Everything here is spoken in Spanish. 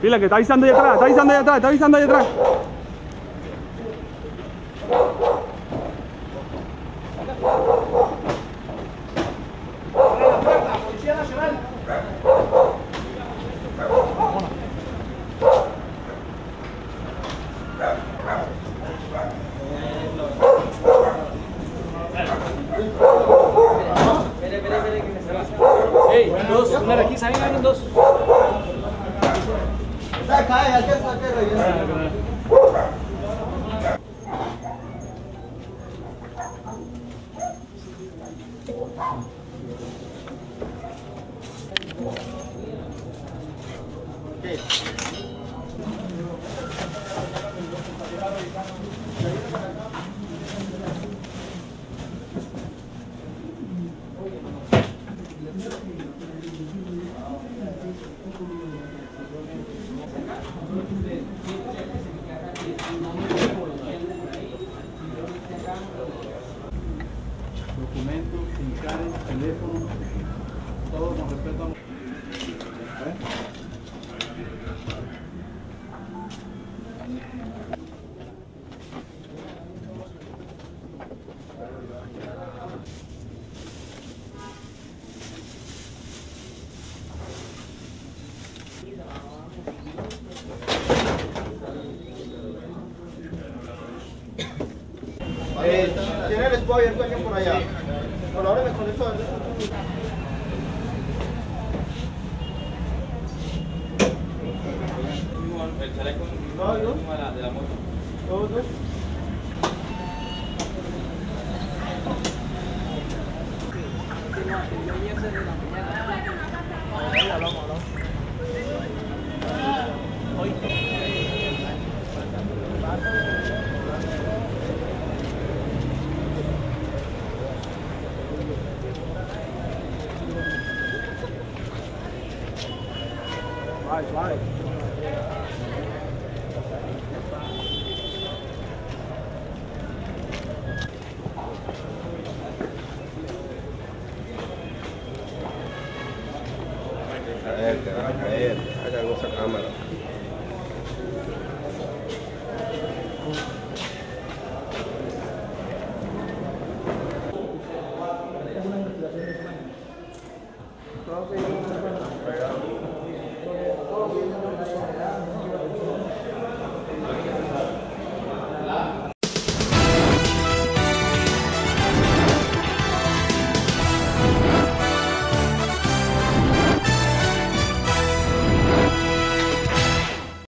Pila, que está avisando allá atrás, está avisando allá atrás, está avisando allá atrás. Ey, dos, una aquí, ¿saben? Hay dos. Documentos, sindicales, teléfono, todo con respeto a... Eh, tiene el spoiler dueño por allá. Colabóreme con eso. El chaleco de la, moto. Todos Vai, vai. Caer, te van a caer, esa cámara.